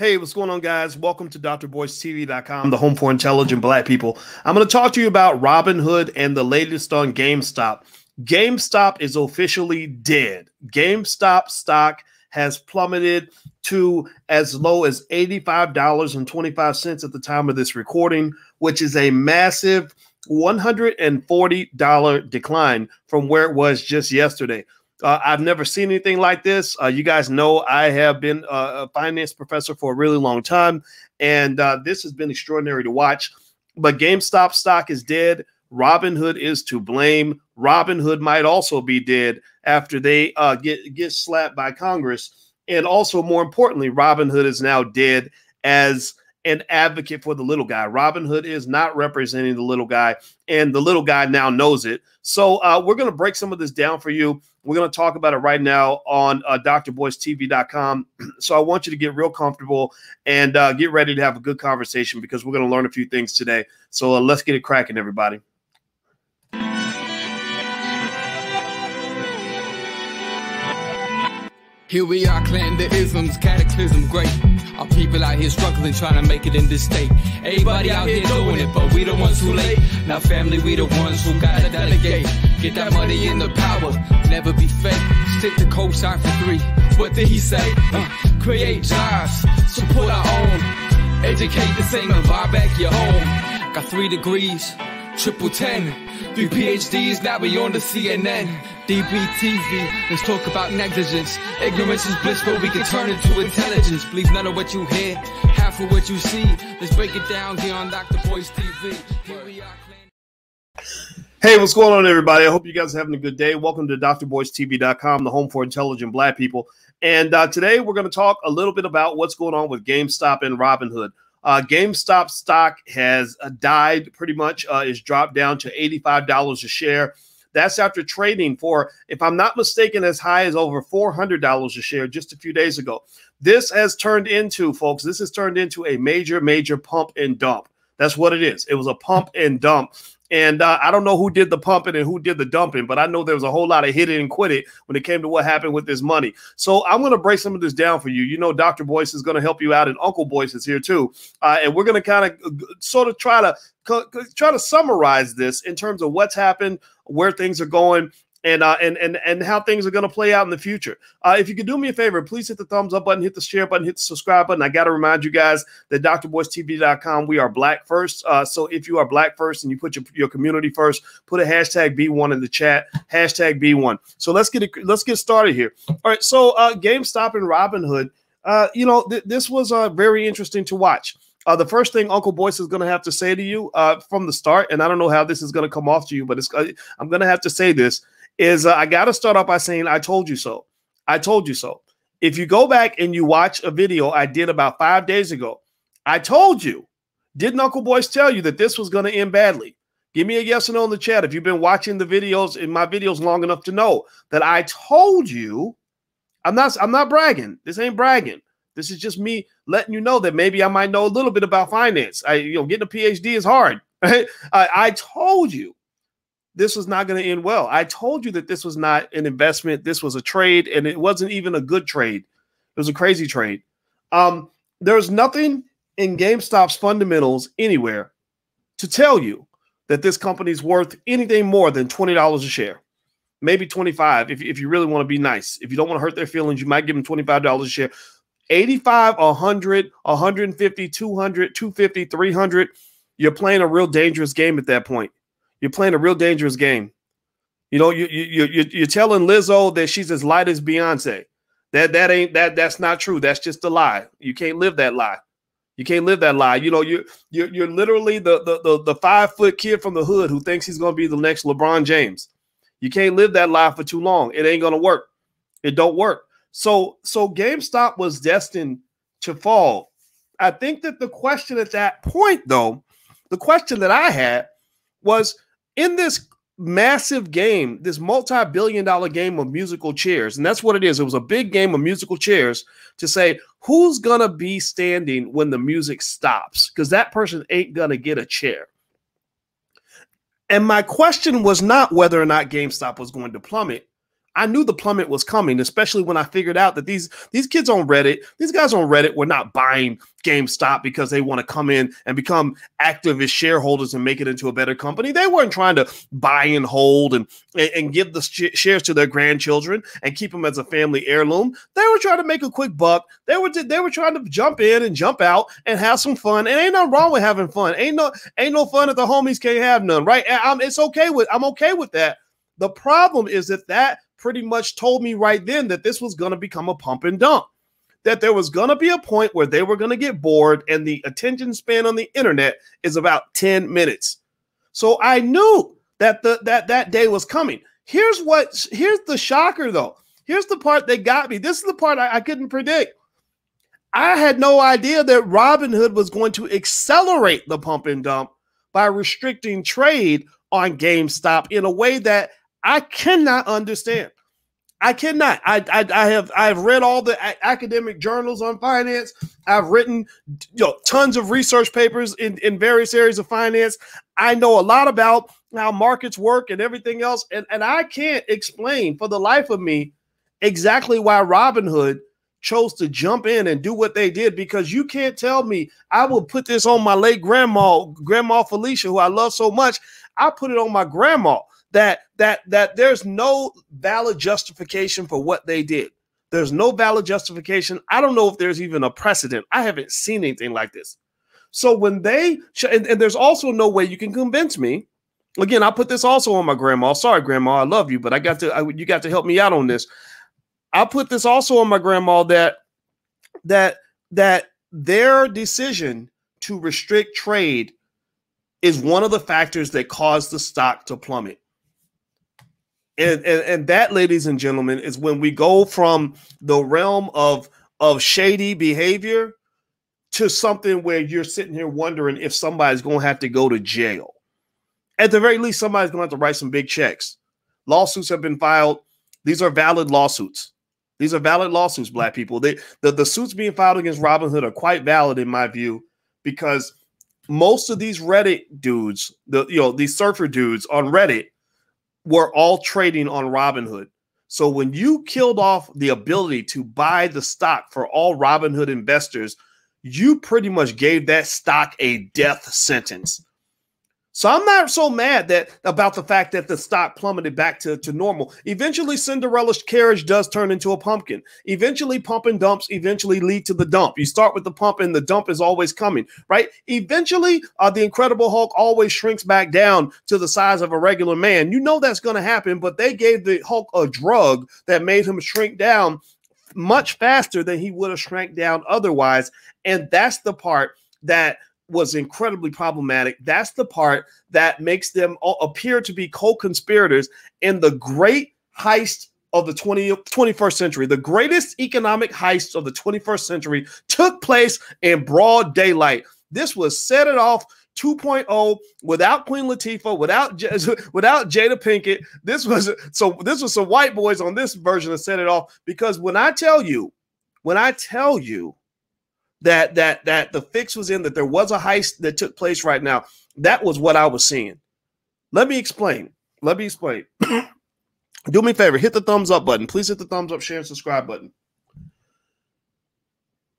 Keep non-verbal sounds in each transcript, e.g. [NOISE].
Hey, what's going on, guys? Welcome to drboycetv.com, the home for intelligent black people. I'm going to talk to you about Robinhood and the latest on GameStop. GameStop is officially dead. GameStop stock has plummeted to as low as $85.25 at the time of this recording, which is a massive $140 decline from where it was just yesterday. Uh, I've never seen anything like this. Uh, you guys know I have been a finance professor for a really long time, and uh, this has been extraordinary to watch. But GameStop stock is dead. Robinhood is to blame. Robinhood might also be dead after they uh, get get slapped by Congress, and also more importantly, Robinhood is now dead as an advocate for the little guy. Robinhood is not representing the little guy, and the little guy now knows it. So uh, we're going to break some of this down for you. We're going to talk about it right now on uh, drboycetv.com. [CLEARS THROAT] so I want you to get real comfortable and uh, get ready to have a good conversation because we're going to learn a few things today. So uh, let's get it cracking, everybody. Here we are, clan the isms, cataclysm, great. Our people out here struggling, trying to make it in this state. Everybody out here doing it, but we the ones who late. Now, family, we the ones who gotta delegate. Get that money in the power, never be fake. Stick to cosign for three. What did he say? Uh, create jobs, support our own. Educate the same and buy back your home. Got three degrees, triple ten. Three PhDs, now we on the CNN. DBTV, let's talk about negligence. Ignorance is bliss, but we can turn it to intelligence. Believe none of what you hear, half of what you see. Let's break it down here on Dr. Boyce TV. Here we are. Hey, what's going on, everybody? I hope you guys are having a good day. Welcome to drboycetv.com, the home for intelligent black people. And uh, today we're going to talk a little bit about what's going on with GameStop and Robinhood. Uh, GameStop stock has uh, died pretty much, uh, is dropped down to $85 a share. That's after trading for, if I'm not mistaken, as high as over $400 a share just a few days ago. This has turned into, folks, this has turned into a major, major pump and dump. That's what it is. It was a pump and dump. And uh, I don't know who did the pumping and who did the dumping, but I know there was a whole lot of hit it and quit it when it came to what happened with this money. So I'm going to break some of this down for you. You know, Dr. Boyce is going to help you out, and Uncle Boyce is here too. Uh, and we're going to kind of uh, sort of try to try to summarize this in terms of what's happened, where things are going, and uh, and and and how things are going to play out in the future. Uh, if you could do me a favor, please hit the thumbs up button, hit the share button, hit the subscribe button. I got to remind you guys that drboycetv.com, we are black first. Uh, so if you are black first and you put your, your community first, put a hashtag B1 in the chat, hashtag B1. So let's get it, let's get started here. All right. So uh, GameStop and Robinhood, uh, you know, th- this was uh, very interesting to watch. Uh, the first thing Uncle Boyce is going to have to say to you uh, from the start, and I don't know how this is going to come off to you, but it's, I'm going to have to say this is uh, I got to start off by saying I told you so. I told you so. If you go back and you watch a video I did about five days ago, I told you. Didn't Uncle Boyce tell you that this was going to end badly? Give me a yes or no in the chat if you've been watching the videos in my videos long enough to know that I told you. I'm not. I'm not bragging. This ain't bragging. This is just me letting you know that maybe I might know a little bit about finance. I, you know, getting a PhD is hard. [LAUGHS] I, I told you this was not going to end well. I told you that this was not an investment. This was a trade, and it wasn't even a good trade. It was a crazy trade. Um, there's nothing in GameStop's fundamentals anywhere to tell you that this company's worth anything more than $20 a share. Maybe 25 if, if you really want to be nice. If you don't want to hurt their feelings, you might give them $25 a share. 85, 100, 150, 200, 250, 300. You're playing a real dangerous game at that point. You're playing a real dangerous game. You know, you you you you're telling Lizzo that she's as light as Beyonce. That that ain't that that's not true. That's just a lie. You can't live that lie. You can't live that lie. You know, you you're, you're literally the, the the the five foot kid from the hood who thinks he's gonna be the next LeBron James. You can't live that lie for too long. It ain't gonna work. It don't work. So so GameStop was destined to fall. I think that the question at that point, though, the question that I had was in this massive game, this multi-billion dollar game of musical chairs, and that's what it is. It was a big game of musical chairs to say who's gonna be standing when the music stops, because that person ain't gonna get a chair. And my question was not whether or not GameStop was going to plummet. I knew the plummet was coming, especially when I figured out that these these kids on Reddit, these guys on Reddit were not buying GameStop because they want to come in and become activist shareholders and make it into a better company. They weren't trying to buy and hold and and give the sh- shares to their grandchildren and keep them as a family heirloom. They were trying to make a quick buck. They were they were trying to jump in and jump out and have some fun. And ain't nothing wrong with having fun. Ain't no ain't no fun if the homies can't have none, right? I'm, it's okay with I'm okay with that. The problem is that that pretty much told me right then that this was going to become a pump and dump that there was going to be a point where they were going to get bored and the attention span on the internet is about 10 minutes. So I knew that the that that day was coming. Here's what here's the shocker though. Here's the part that got me. This is the part I, I couldn't predict. I had no idea that Robinhood was going to accelerate the pump and dump by restricting trade on GameStop in a way that I cannot understand. I cannot. I, I, I have I've read all the academic journals on finance. I've written you know, tons of research papers in, in various areas of finance. I know a lot about how markets work and everything else. And, and I can't explain for the life of me exactly why Robinhood chose to jump in and do what they did because you can't tell me I will put this on my late grandma, Grandma Felicia, who I love so much. I put it on my grandma that that that there's no valid justification for what they did. There's no valid justification. I don't know if there's even a precedent. I haven't seen anything like this. So when they and, and there's also no way you can convince me. Again, I put this also on my grandma. Sorry, grandma, I love you, but I got to I, you got to help me out on this. I put this also on my grandma that that that their decision to restrict trade is one of the factors that caused the stock to plummet. And, and and that, ladies and gentlemen, is when we go from the realm of of shady behavior to something where you're sitting here wondering if somebody's going to have to go to jail. At the very least, somebody's going to have to write some big checks. Lawsuits have been filed. These are valid lawsuits. These are valid lawsuits, black people. They, the, the suits being filed against Robinhood are quite valid in my view because most of these Reddit dudes, the you know, these surfer dudes on Reddit were all trading on Robinhood. So when you killed off the ability to buy the stock for all Robinhood investors, you pretty much gave that stock a death sentence. So I'm not so mad that about the fact that the stock plummeted back to, to normal. Eventually, Cinderella's carriage does turn into a pumpkin. Eventually, pump and dumps eventually lead to the dump. You start with the pump, and the dump is always coming, right? Eventually, uh, the Incredible Hulk always shrinks back down to the size of a regular man. You know that's going to happen, but they gave the Hulk a drug that made him shrink down much faster than he would have shrank down otherwise. And that's the part that was incredibly problematic. That's the part that makes them appear to be co-conspirators in the great heist of the 20, 21st century. The greatest economic heist of the 21st century took place in broad daylight. This was set it off 2.0 without Queen Latifah, without [LAUGHS] without Jada Pinkett. This was so this was some white boys on this version of set it off because when I tell you, when I tell you that that that the fix was in that there was a heist that took place right now that was what i was seeing. Let me explain. Let me explain. [CLEARS THROAT] Do me a favor hit the thumbs up button. Please hit the thumbs up share and subscribe button.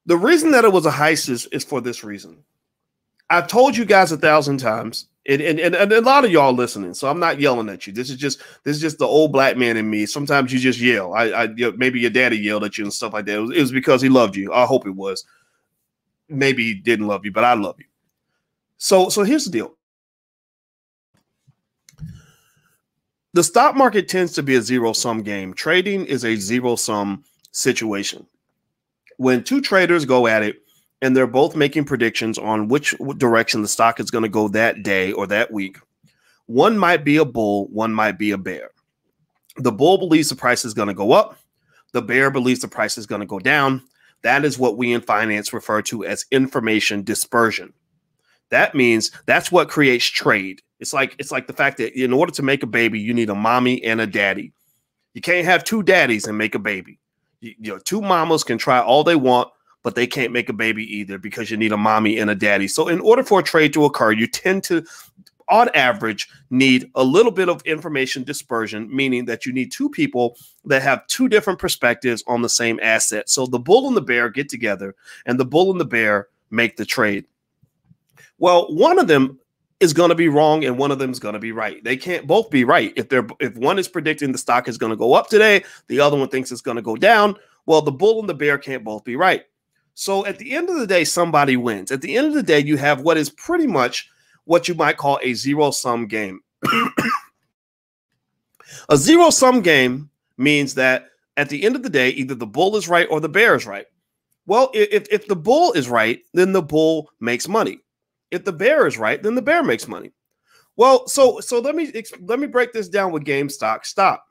The reason that it was a heist is, is for this reason. I've told you guys a thousand times and, and, and, a lot of y'all listening so i'm not yelling at you. This is just this is just the old black man in me. Sometimes you just yell. I, I maybe your daddy yelled at you and stuff like that. It was, it was because he loved you. I hope it was maybe didn't love you, but I love you. So so here's the deal. The stock market tends to be a zero sum game. Trading is a zero sum situation. When two traders go at it and they're both making predictions on which direction the stock is going to go that day or that week, one might be a bull, one might be a bear. The bull believes the price is going to go up, the bear believes the price is going to go down. That is what we in finance refer to as information dispersion. That means that's what creates trade. It's like it's like the fact that in order to make a baby, you need a mommy and a daddy. You can't have two daddies and make a baby. You, you know, two mamas can try all they want, but they can't make a baby either because you need a mommy and a daddy. So in order for a trade to occur, you tend to on average, need a little bit of information dispersion, meaning that you need two people that have two different perspectives on the same asset. So the bull and the bear get together, and the bull and the bear make the trade. Well, one of them is going to be wrong and one of them is going to be right. They can't both be right. If they're if one is predicting the stock is going to go up today, the other one thinks it's going to go down. Well, the bull and the bear can't both be right. So at the end of the day, somebody wins. At the end of the day, you have what is pretty much what you might call a zero sum game. a zero sum game means that at the end of the day, either the bull is right or the bear is right. Well, if, if the bull is right, then the bull makes money. If the bear is right, then the bear makes money. Well, so so let me let me break this down with GameStop. Stop.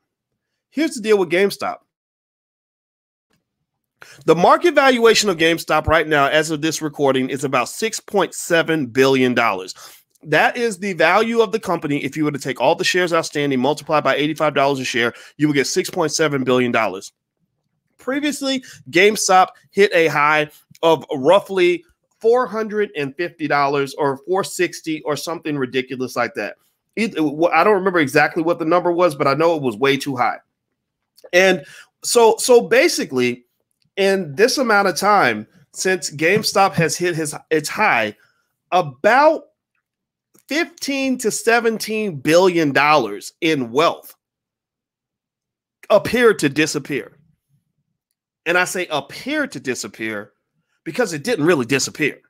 Here's the deal with GameStop. The market valuation of GameStop right now, as of this recording, is about $6.7 billion. That is the value of the company. If you were to take all the shares outstanding, multiply by $85 a share, you would get $6.7 billion. Previously, GameStop hit a high of roughly $450 or 460 or something ridiculous like that. I don't remember exactly what the number was, but I know it was way too high. And so so basically in this amount of time since GameStop has hit his its high, about 15 to 17 billion dollars in wealth appeared to disappear. And I say appeared to disappear because it didn't really disappear.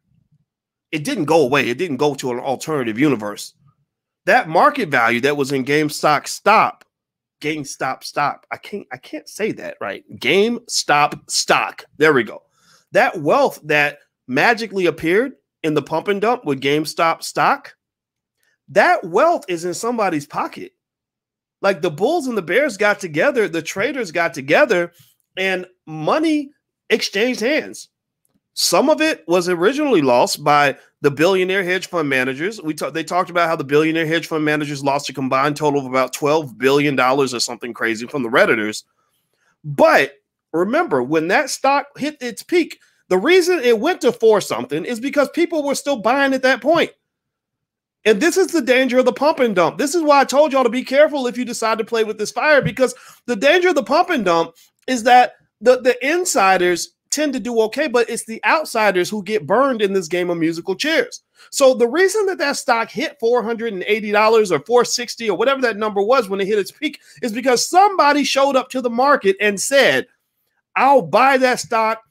It didn't go away. It didn't go to an alternative universe. That market value that was in GameStop stop, GameStop stop. I can't I can't say that right. GameStop stock. There we go. That wealth that magically appeared in the pump and dump with GameStop stock, that wealth is in somebody's pocket. Like the Bulls and the Bears got together, the traders got together, and money exchanged hands. Some of it was originally lost by the billionaire hedge fund managers. We talked they talked about how the billionaire hedge fund managers lost a combined total of about 12 billion dollars or something crazy from the redditors. But remember, when that stock hit its peak, the reason it went to four something is because people were still buying at that point. And this is the danger of the pump and dump. This is why I told y'all to be careful if you decide to play with this fire, because the danger of the pump and dump is that the, the insiders tend to do okay, but it's the outsiders who get burned in this game of musical chairs. So the reason that that stock hit $480 or 460 or whatever that number was when it hit its peak is because somebody showed up to the market and said, "I'll buy that stock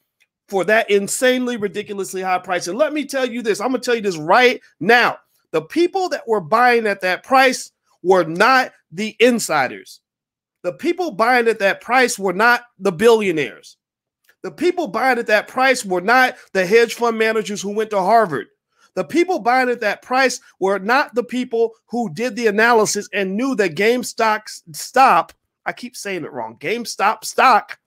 for that insanely ridiculously high price." And let me tell you this, I'm going to tell you this right now. The people that were buying at that price were not the insiders. The people buying at that price were not the billionaires. The people buying at that price were not the hedge fund managers who went to Harvard. The people buying at that price were not the people who did the analysis and knew that GameStop stop. I keep saying it wrong. GameStop stock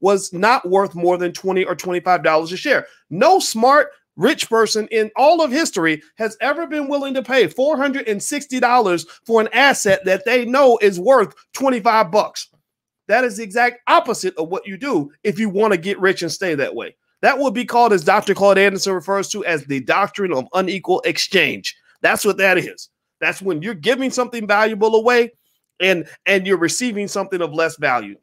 was not worth more than 20 or 25 dollars a share. No smart rich person in all of history has ever been willing to pay $460 for an asset that they know is worth 25 bucks. That is the exact opposite of what you do if you want to get rich and stay that way. That would be called, as Dr. Claude Anderson refers to, as the doctrine of unequal exchange. That's what that is. That's when you're giving something valuable away and and you're receiving something of less value.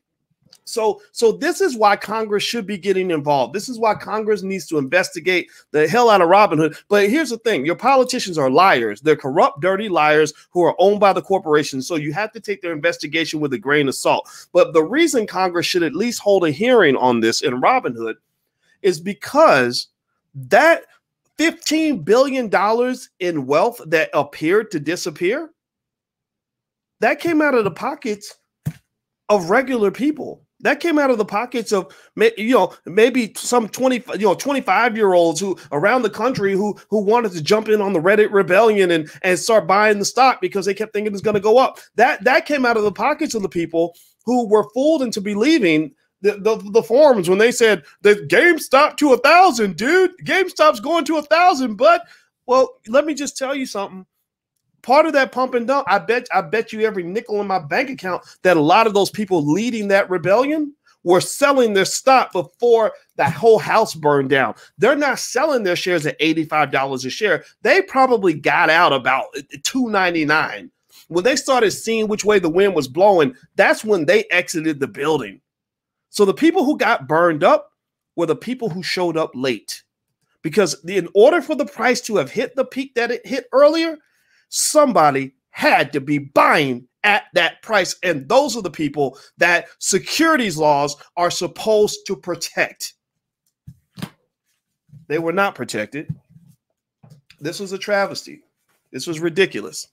So, so this is why Congress should be getting involved. This is why Congress needs to investigate the hell out of Robinhood. But here's the thing: your politicians are liars. They're corrupt, dirty liars who are owned by the corporations. So you have to take their investigation with a grain of salt. But the reason Congress should at least hold a hearing on this in Robinhood is because that $15 billion in wealth that appeared to disappear, that came out of the pockets of regular people. That came out of the pockets of you know maybe some 20 you know 25 year olds who around the country who who wanted to jump in on the Reddit rebellion and and start buying the stock because they kept thinking it's going to go up. That that came out of the pockets of the people who were fooled into believing the, the, the forums when they said that GameStop to a thousand, dude. GameStop's going to a thousand, but well, let me just tell you something part of that pump and dump, I bet I bet you every nickel in my bank account that a lot of those people leading that rebellion were selling their stock before that whole house burned down. They're not selling their shares at $85 a share. They probably got out about 299. When they started seeing which way the wind was blowing, that's when they exited the building. So the people who got burned up were the people who showed up late. Because in order for the price to have hit the peak that it hit earlier, somebody had to be buying at that price. And those are the people that securities laws are supposed to protect. They were not protected. This was a travesty. This was ridiculous.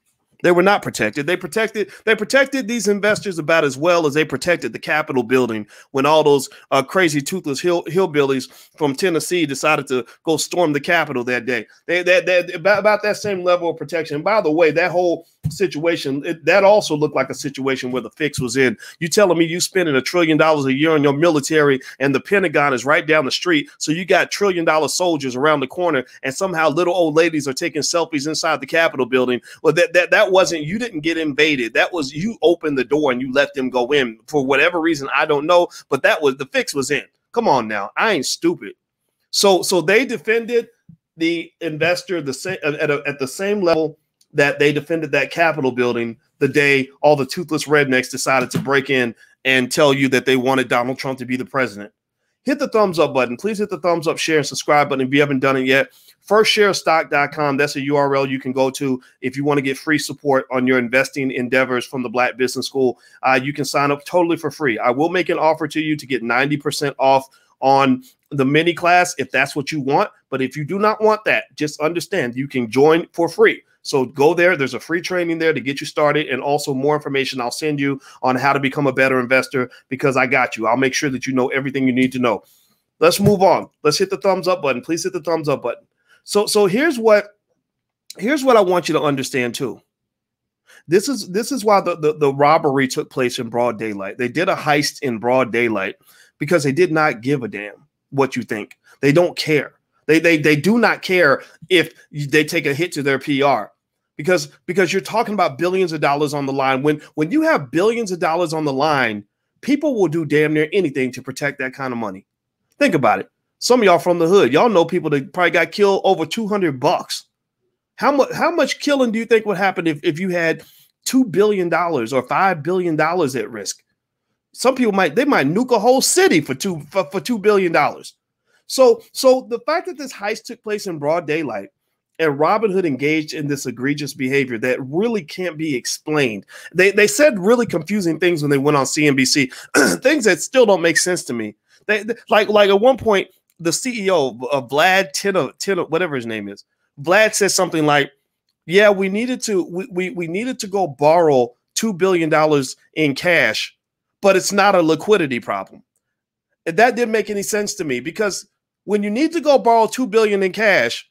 They were not protected. They protected they protected these investors about as well as they protected the Capitol building when all those uh, crazy toothless hill, hillbillies from Tennessee decided to go storm the Capitol that day. They, that they, about, about that same level of protection. And by the way, that whole situation it, that also looked like a situation where the fix was in. You telling me you spending a trillion dollars a year on your military and the Pentagon is right down the street, so you got trillion dollar soldiers around the corner, and somehow little old ladies are taking selfies inside the Capitol building. Well, that that that wasn't you didn't get invaded. That was you opened the door and you let them go in for whatever reason I don't know, but that was the fix was in. Come on now, I ain't stupid. So so they defended the investor the same at, a, at the same level that they defended that Capitol building the day all the toothless rednecks decided to break in and tell you that they wanted Donald Trump to be the president. Hit the thumbs up button. Please hit the thumbs up, share, and subscribe button if you haven't done it yet. Firstsharestock.com. That's a URL you can go to if you want to get free support on your investing endeavors from the Black Business School. Uh, you can sign up totally for free. I will make an offer to you to get 90% off on the mini class if that's what you want. But if you do not want that, just understand you can join for free. So go there. There's a free training there to get you started, and also more information I'll send you on how to become a better investor because I got you. I'll make sure that you know everything you need to know. Let's move on. Let's hit the thumbs up button. Please hit the thumbs up button. So so here's what here's what I want you to understand too. This is this is why the, the, the robbery took place in broad daylight. They did a heist in broad daylight because they did not give a damn what you think. They don't care. They they they do not care if they take a hit to their PR because because you're talking about billions of dollars on the line. When when you have billions of dollars on the line, people will do damn near anything to protect that kind of money. Think about it. Some of y'all from the hood, y'all know people that probably got killed over 200 bucks. How much how much killing do you think would happen if, if you had two billion dollars or five billion dollars at risk? Some people might they might nuke a whole city for two for, for two billion dollars. So so the fact that this heist took place in broad daylight and Robinhood engaged in this egregious behavior that really can't be explained. They they said really confusing things when they went on CNBC, [CLEARS THROAT] things that still don't make sense to me. They, they, like like at one point the CEO of Vlad Tina, Tina, whatever his name is, Vlad said something like, "Yeah, we needed to we we, we needed to go borrow two billion dollars in cash, but it's not a liquidity problem." And that didn't make any sense to me because when you need to go borrow two billion in cash,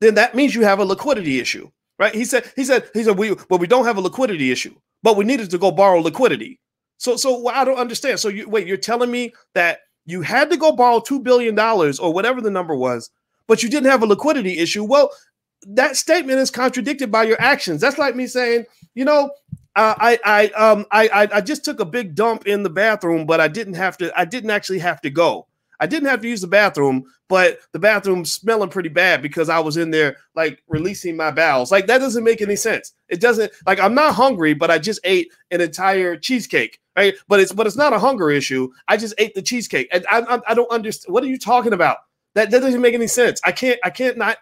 then that means you have a liquidity issue, right? He said he said he said we well we don't have a liquidity issue, but we needed to go borrow liquidity. So so I don't understand. So you wait, you're telling me that you had to go borrow $2 billion or whatever the number was, but you didn't have a liquidity issue. Well, that statement is contradicted by your actions. That's like me saying, you know, uh, I I um I I just took a big dump in the bathroom, but I didn't have to. I didn't actually have to go. I didn't have to use the bathroom, but the bathroom smelling pretty bad because I was in there like releasing my bowels. Like that doesn't make any sense. It doesn't like I'm not hungry, but I just ate an entire cheesecake, right? But it's but it's not a hunger issue. I just ate the cheesecake, and I I, I don't understand. What are you talking about? That that doesn't make any sense. I can't I can't not.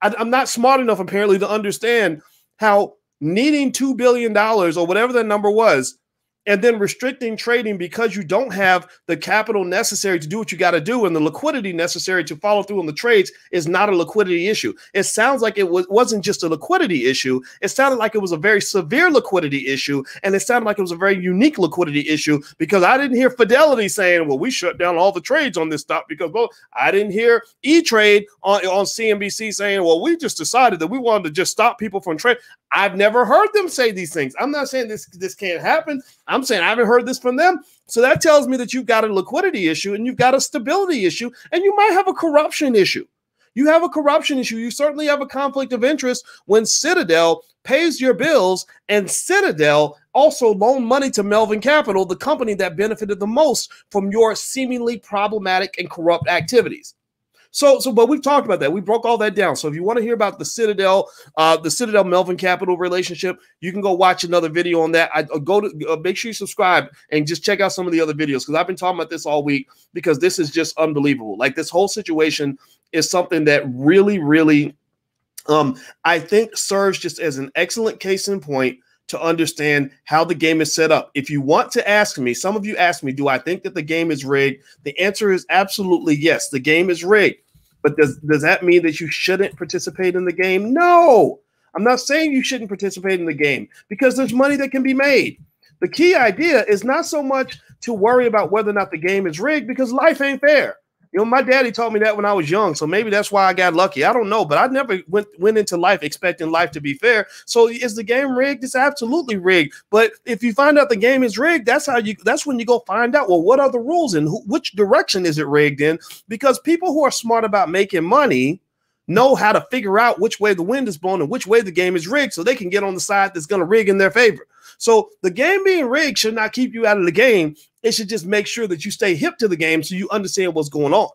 I, I'm not smart enough apparently to understand how needing two billion dollars or whatever that number was and then restricting trading because you don't have the capital necessary to do what you got to do and the liquidity necessary to follow through on the trades is not a liquidity issue. It sounds like it was, wasn't just a liquidity issue. It sounded like it was a very severe liquidity issue. And it sounded like it was a very unique liquidity issue because I didn't hear Fidelity saying, well, we shut down all the trades on this stock because, well, I didn't hear E Trade on, on CNBC saying, well, we just decided that we wanted to just stop people from trade. I've never heard them say these things. I'm not saying this this can't happen. I'm saying I haven't heard this from them. So that tells me that you've got a liquidity issue and you've got a stability issue and you might have a corruption issue. You have a corruption issue. You certainly have a conflict of interest when Citadel pays your bills, and Citadel also loaned money to Melvin Capital, the company that benefited the most from your seemingly problematic and corrupt activities. So, so, but we've talked about that. We broke all that down. So, if you want to hear about the Citadel, uh, the Citadel Melvin Capital relationship, you can go watch another video on that. I uh, go to uh, make sure you subscribe and just check out some of the other videos because I've been talking about this all week because this is just unbelievable. Like this whole situation is something that really, really, um, I think serves just as an excellent case in point to understand how the game is set up. If you want to ask me, some of you ask me, do I think that the game is rigged? The answer is absolutely yes. The game is rigged. But does does that mean that you shouldn't participate in the game? No. I'm not saying you shouldn't participate in the game because there's money that can be made. The key idea is not so much to worry about whether or not the game is rigged because life ain't fair. You know, my daddy told me that when I was young, so maybe that's why I got lucky. I don't know, but I never went went into life expecting life to be fair. So is the game rigged? It's absolutely rigged. But if you find out the game is rigged, that's how you that's when you go find out. Well, what are the rules and who, which direction is it rigged in? Because people who are smart about making money know how to figure out which way the wind is blowing and which way the game is rigged, so they can get on the side that's going to rig in their favor. So the game being rigged should not keep you out of the game. It should just make sure that you stay hip to the game so you understand what's going on.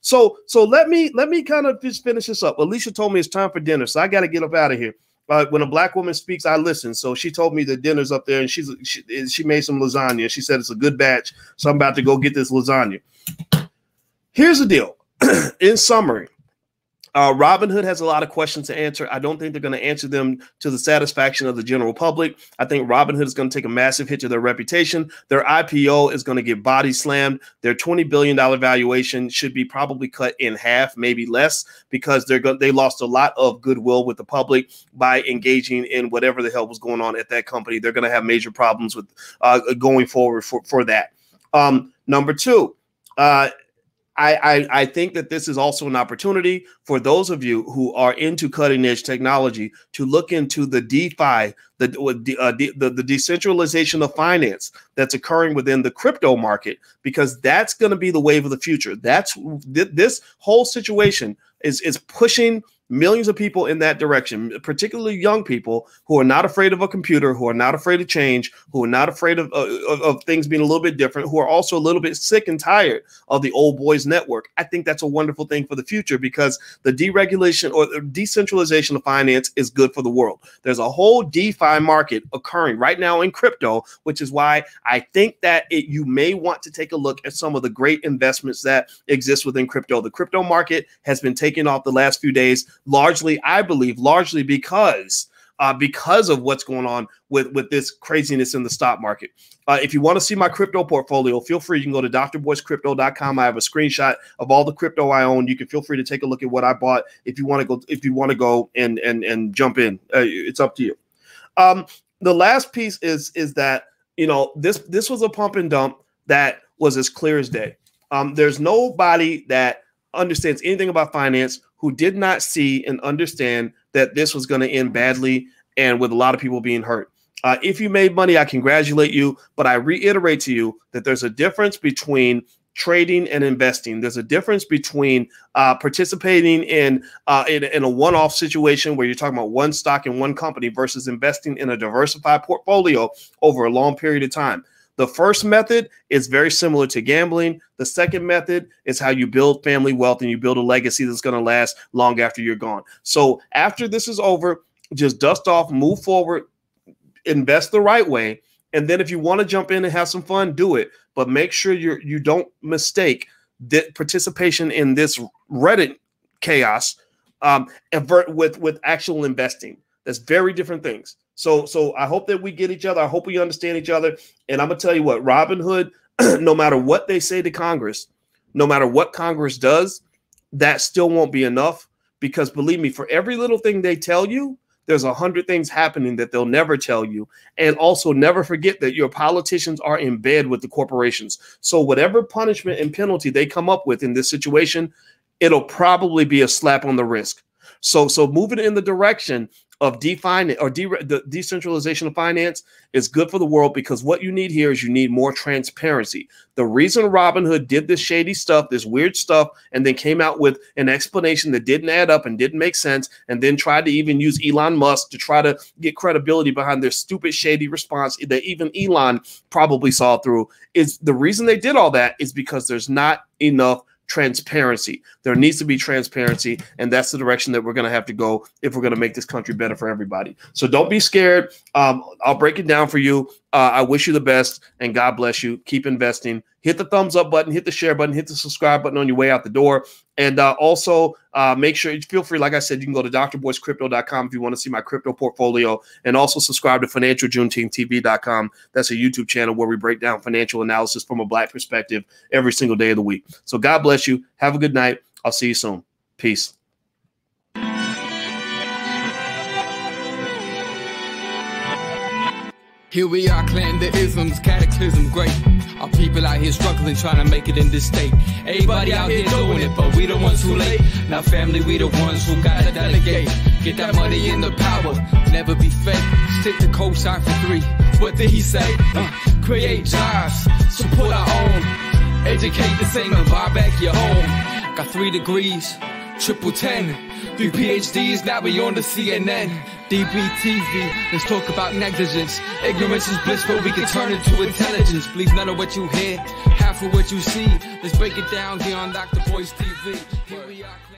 So so let me let me kind of just finish this up. Alicia told me it's time for dinner, so I got to get up out of here. Uh, when a black woman speaks, I listen. So she told me the dinner's up there, and she's she, she made some lasagna. She said it's a good batch, so I'm about to go get this lasagna. Here's the deal. [CLEARS THROAT] In summary, uh, Robinhood has a lot of questions to answer. I don't think they're going to answer them to the satisfaction of the general public. I think Robinhood is going to take a massive hit to their reputation. Their IPO is going to get body slammed. Their $20 billion valuation should be probably cut in half, maybe less, because they're going they lost a lot of goodwill with the public by engaging in whatever the hell was going on at that company. They're going to have major problems with uh, going forward for, for that. Um, number two, uh, I, I, I think that this is also an opportunity for those of you who are into cutting edge technology to look into the DeFi, the uh, the, the decentralization of finance that's occurring within the crypto market, because that's going to be the wave of the future. That's this whole situation is is pushing millions of people in that direction, particularly young people who are not afraid of a computer, who are not afraid of change, who are not afraid of, of, of, things being a little bit different, who are also a little bit sick and tired of the old boys network. I think that's a wonderful thing for the future because the deregulation or the decentralization of finance is good for the world. There's a whole DeFi market occurring right now in crypto, which is why I think that it, you may want to take a look at some of the great investments that exist within crypto. The crypto market has been taking off the last few days largely, I believe, largely because uh, because of what's going on with with this craziness in the stock market. Uh, if you want to see my crypto portfolio, feel free. You can go to drboycecrypto.com. I have a screenshot of all the crypto I own. You can feel free to take a look at what I bought. If you want to go, if you want to go and and and jump in, uh, it's up to you. Um, the last piece is is that you know this this was a pump and dump that was as clear as day. Um, there's nobody that understands anything about finance who did not see and understand that this was going to end badly and with a lot of people being hurt. Uh, if you made money, I congratulate you, but I reiterate to you that there's a difference between trading and investing. There's a difference between uh, participating in, uh, in, in a one-off situation where you're talking about one stock in one company versus investing in a diversified portfolio over a long period of time. The first method is very similar to gambling. The second method is how you build family wealth and you build a legacy that's going to last long after you're gone. So after this is over, just dust off, move forward, invest the right way. And then if you want to jump in and have some fun, do it. But make sure you you don't mistake that participation in this Reddit chaos um, with with actual investing. That's very different things. So so I hope that we get each other. I hope we understand each other. And I'm gonna tell you what, Robinhood, [CLEARS THROAT] no matter what they say to Congress, no matter what Congress does, that still won't be enough. Because believe me, for every little thing they tell you, there's a hundred things happening that they'll never tell you. And also never forget that your politicians are in bed with the corporations. So whatever punishment and penalty they come up with in this situation, it'll probably be a slap on the wrist. So so moving in the direction of DeFi or de- the decentralization of finance is good for the world because what you need here is you need more transparency. The reason Robinhood did this shady stuff, this weird stuff, and then came out with an explanation that didn't add up and didn't make sense, and then tried to even use Elon Musk to try to get credibility behind their stupid, shady response that even Elon probably saw through, is the reason they did all that is because there's not enough transparency. There needs to be transparency, and that's the direction that we're going to have to go if we're going to make this country better for everybody. So don't be scared. Um, I'll break it down for you. Uh, I wish you the best, and God bless you. Keep investing. Hit the thumbs up button, hit the share button, hit the subscribe button on your way out the door. And uh, also uh, make sure, you feel free, like I said, you can go to drboycecrypto.com if you want to see my crypto portfolio. And also subscribe to financialjuneteenth.tv.com. That's a YouTube channel where we break down financial analysis from a black perspective every single day of the week. So God bless you. Have a good night. I'll see you soon. Peace. Here we are, clan the isms, cataclysm great. Our people out here struggling, trying to make it in this state. Everybody out here doing it, but we the ones who late. Now family, we the ones who gotta delegate. Get that money in the power, never be fake. Stick to cosign for three. What did he say? Uh, create jobs, support our own. Educate the same and buy back your home. Got three degrees, triple ten. Three PhDs, now we on the CNN. DBTV, let's talk about negligence. Ignorance is bliss, but we can turn it to intelligence. Believe none of what you hear, half of what you see. Let's break it down here on Dr. Boyce TV. Here